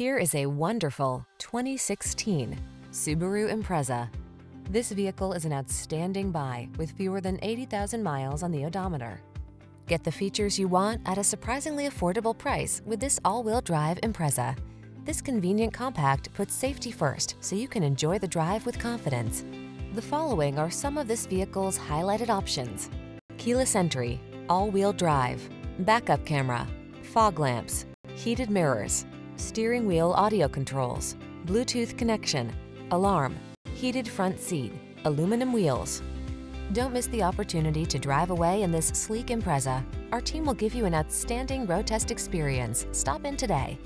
Here is a wonderful 2016 Subaru Impreza. This vehicle is an outstanding buy with fewer than 80,000 miles on the odometer. Get the features you want at a surprisingly affordable price with this all-wheel drive Impreza. This convenient compact puts safety first so you can enjoy the drive with confidence. The following are some of this vehicle's highlighted options. Keyless entry, all-wheel drive, backup camera, fog lamps, heated mirrors, steering wheel audio controls, Bluetooth connection, alarm, heated front seat, aluminum wheels. Don't miss the opportunity to drive away in this sleek Impreza. Our team will give you an outstanding road test experience. Stop in today.